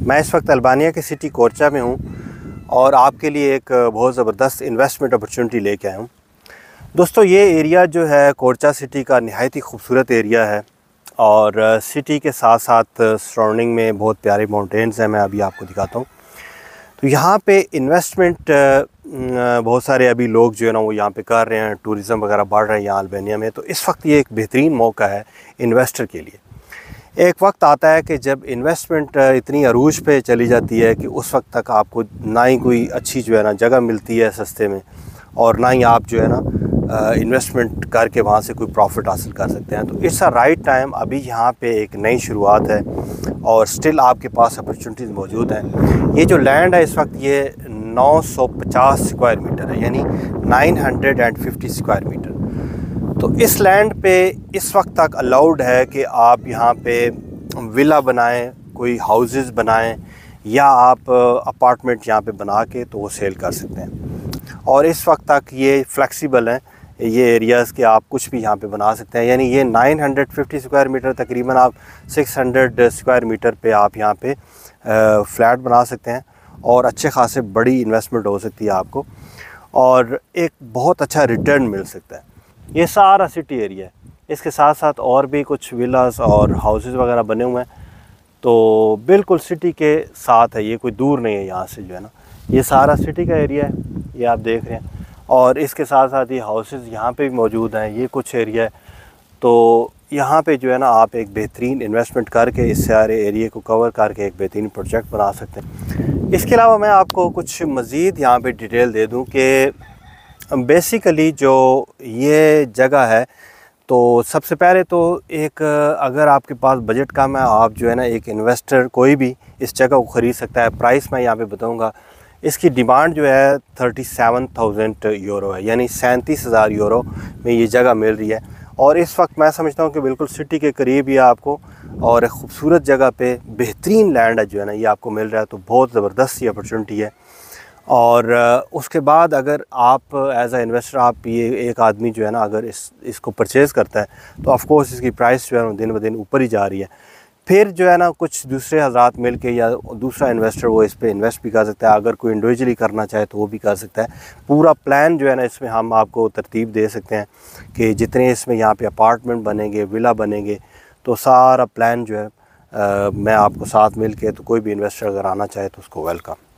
मैं इस वक्त अल्बानिया के सिटी कोरचा में हूँ और आपके लिए एक बहुत ज़बरदस्त इन्वेस्टमेंट अपॉर्चुनिटी लेके आया हूँ। दोस्तों, ये एरिया जो है कोरचा सिटी का नहायत ही खूबसूरत एरिया है और सिटी के साथ साथ सराउंडिंग में बहुत प्यारे माउंटेन्स हैं, मैं अभी आपको दिखाता हूँ। तो यहाँ पे इन्वेस्टमेंट बहुत सारे अभी लोग जो है ना, वो यहाँ पे कर रहे हैं टूरिज़म वगैरह बढ़ रहे हैं यहाँ अल्बानिया में। तो इस वक्त ये एक बेहतरीन मौका है इन्वेस्टर के लिए। एक वक्त आता है कि जब इन्वेस्टमेंट इतनी अरूज पे चली जाती है कि उस वक्त तक आपको ना ही कोई अच्छी जो है ना जगह मिलती है सस्ते में और ना ही आप जो है ना इन्वेस्टमेंट करके वहाँ से कोई प्रॉफिट हासिल कर सकते हैं। तो इट्स अ राइट टाइम अभी यहाँ पे एक नई शुरुआत है और स्टिल आपके पास अपॉर्चुनिटीज़ मौजूद हैं। ये जो लैंड है इस वक्त ये 950 स्क्वायर मीटर है, यानी 950 स्क्वायर मीटर तो इस लैंड पे इस वक्त तक अलाउड है कि आप यहाँ पे विला बनाएँ, कोई हाउसेस बनाएँ, या आप अपार्टमेंट यहाँ पे बना के तो वो सेल कर सकते हैं। और इस वक्त तक ये फ्लेक्सिबल हैं, ये एरियाज़ के आप कुछ भी यहाँ पे बना सकते हैं। यानी ये 950 स्क्वायर मीटर तकरीबन आप 600 स्क्वायर मीटर पे आप यहाँ पे फ्लैट बना सकते हैं और अच्छे खासे बड़ी इन्वेस्टमेंट हो सकती है आपको। और एक बहुत अच्छा रिटर्न मिल सकता है। ये सारा सिटी एरिया है। इसके साथ साथ और भी कुछ विलास और हाउसेस वगैरह बने हुए हैं। तो बिल्कुल सिटी के साथ है, ये कोई दूर नहीं है यहाँ से जो है ना। ये सारा सिटी का एरिया है, ये आप देख रहे हैं। और इसके साथ साथ ये हाउसेस यहाँ पे भी मौजूद हैं, ये कुछ एरिया है। तो यहाँ पे जो है ना, आप एक बेहतरीन इन्वेस्टमेंट करके इस सारे एरिए को कवर करके एक बेहतरीन प्रोजेक्ट बना सकते हैं। इसके अलावा मैं आपको कुछ मज़ीद यहाँ पे डिटेल दे दूँ कि बेसिकली जो ये जगह है तो सबसे पहले तो एक, अगर आपके पास बजट कम है, आप जो है ना एक इन्वेस्टर कोई भी इस जगह को ख़रीद सकता है। प्राइस मैं यहाँ पे बताऊँगा। इसकी डिमांड जो है थर्टी सेवन थाउज़ेंड यूरो है, यानी सैंतीस हज़ार यूरो में ये जगह मिल रही है। और इस वक्त मैं समझता हूँ कि बिल्कुल सिटी के करीब ही आपको, और एक खूबसूरत जगह पे बेहतरीन लैंड है जो है ना ये आपको मिल रहा है तो बहुत ज़बरदस्त ये अपॉर्चुनिटी है। और उसके बाद अगर आप एज आ इन्वेस्टर आप ये एक आदमी जो है ना अगर इस इसको परचेज़ करता है तो ऑफ़कोर्स इसकी प्राइस जो है ना दिन ब दिन ऊपर ही जा रही है। फिर जो है ना कुछ दूसरे हजरात मिल के या दूसरा इन्वेस्टर वो इस पर इन्वेस्ट भी कर सकता है। अगर कोई इंडिविजुअली करना चाहे तो वो भी कर सकता है। पूरा प्लान जो है ना इसमें हम आपको तरतीब दे सकते हैं कि जितने इसमें यहाँ पे अपार्टमेंट बनेंगे विला बनेंगे तो सारा प्लान जो है आ, मैं आपको साथ मिल के तो कोई भी इन्वेस्टर अगर आना चाहे तो उसको वेलकम